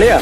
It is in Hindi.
അളിയാ